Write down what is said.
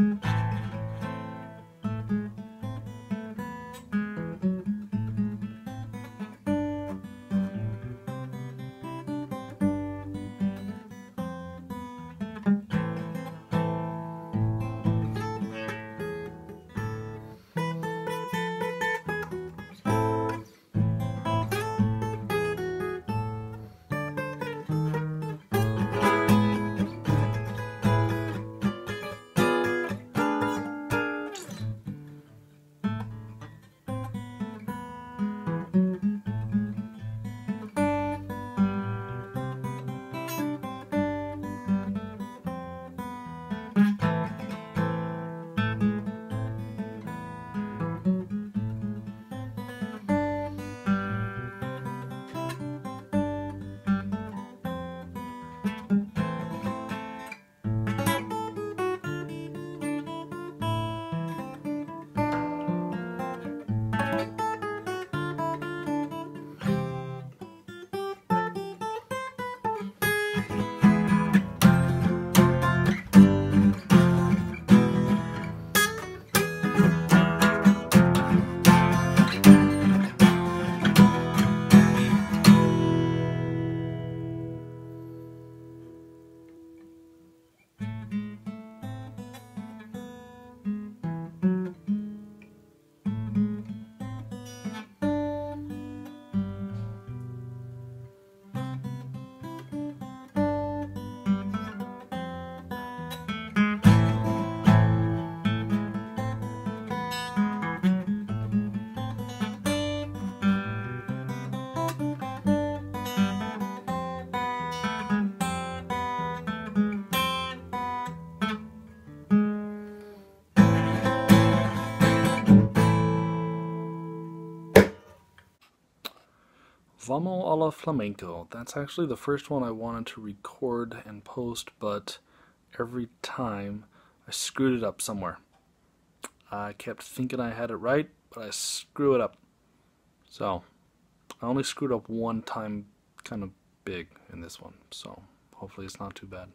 Mm-hmm. Vamos a la Flamenco. That's actually the first one I wanted to record and post, but every time I screwed it up somewhere. I kept thinking I had it right, but I screw it up. So, I only screwed up one time kind of big in this one, so hopefully it's not too bad.